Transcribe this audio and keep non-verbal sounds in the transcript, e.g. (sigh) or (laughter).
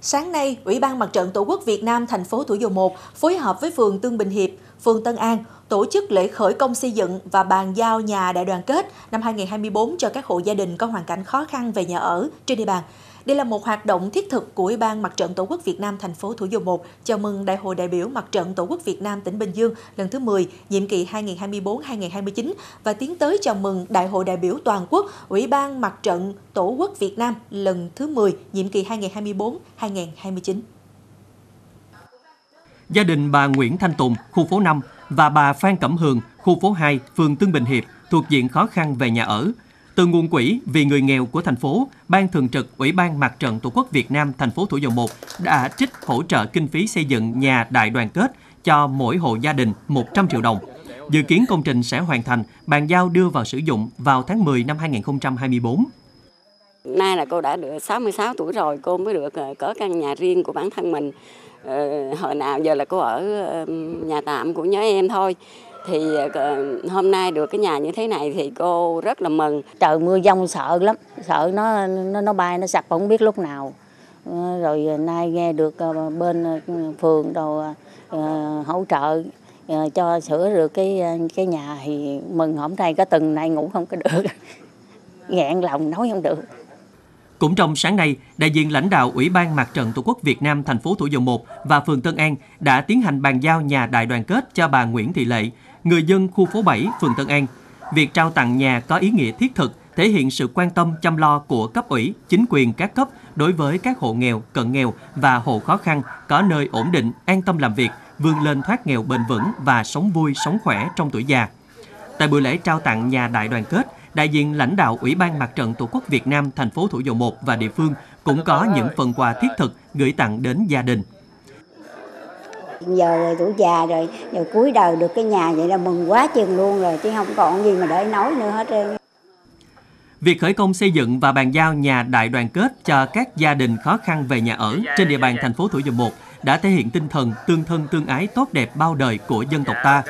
Sáng nay, Ủy ban Mặt trận Tổ quốc Việt Nam thành phố Thủ Dầu Một phối hợp với phường Tương Bình Hiệp, phường Tân An tổ chức lễ khởi công xây dựng và bàn giao nhà đại đoàn kết năm 2024 cho các hộ gia đình có hoàn cảnh khó khăn về nhà ở trên địa bàn. Đây là một hoạt động thiết thực của Ủy ban Mặt trận Tổ quốc Việt Nam thành phố Thủ Dầu Một. Chào mừng Đại hội đại biểu Mặt trận Tổ quốc Việt Nam tỉnh Bình Dương lần thứ 10, nhiệm kỳ 2024-2029 và tiến tới chào mừng Đại hội đại biểu toàn quốc Ủy ban Mặt trận Tổ quốc Việt Nam lần thứ 10, nhiệm kỳ 2024-2029. Gia đình bà Nguyễn Thanh Tùng, khu phố 5 và bà Phan Cẩm Hường, khu phố 2, phường Tương Bình Hiệp thuộc diện khó khăn về nhà ở từ nguồn quỹ vì người nghèo của thành phố, Ban Thường trực Ủy ban Mặt trận Tổ quốc Việt Nam thành phố Thủ Dầu Một đã trích hỗ trợ kinh phí xây dựng nhà đại đoàn kết cho mỗi hộ gia đình 100 triệu đồng. Dự kiến công trình sẽ hoàn thành, bàn giao đưa vào sử dụng vào tháng 10 năm 2024. Nay là cô đã được 66 tuổi rồi, cô mới được ờ, có căn nhà riêng của bản thân mình. Ờ, hồi nào giờ là cô ở nhà tạm của nhớ em thôi thì ờ, hôm nay được cái nhà như thế này thì cô rất là mừng. Trời, mưa dông sợ lắm. Sợ nó nó nó bay, nó sập không biết lúc nào. Ờ, rồi nay nghe được ờ, bên phường đồ hỗ trợ cho sửa được cái cái nhà thì mừng hôm nay có từng nay ngủ không có được. (laughs) Nghẹn lòng nói không được cũng trong sáng nay, đại diện lãnh đạo Ủy ban Mặt trận Tổ quốc Việt Nam thành phố Thủ Dầu Một và phường Tân An đã tiến hành bàn giao nhà đại đoàn kết cho bà Nguyễn Thị Lệ, người dân khu phố 7, phường Tân An. Việc trao tặng nhà có ý nghĩa thiết thực, thể hiện sự quan tâm chăm lo của cấp ủy, chính quyền các cấp đối với các hộ nghèo, cận nghèo và hộ khó khăn có nơi ổn định, an tâm làm việc, vươn lên thoát nghèo bền vững và sống vui, sống khỏe trong tuổi già. Tại buổi lễ trao tặng nhà đại đoàn kết, đại diện lãnh đạo Ủy ban Mặt trận Tổ quốc Việt Nam thành phố Thủ Dầu Một và địa phương cũng có những phần quà thiết thực gửi tặng đến gia đình giờ tuổi già rồi giờ cuối đời được cái nhà vậy là mừng quá chừng luôn rồi chứ không còn gì mà để nói nữa hết trơn Việc khởi công xây dựng và bàn giao nhà đại đoàn kết cho các gia đình khó khăn về nhà ở trên địa bàn thành phố Thủ Dầu Một đã thể hiện tinh thần tương thân tương ái tốt đẹp bao đời của dân tộc ta.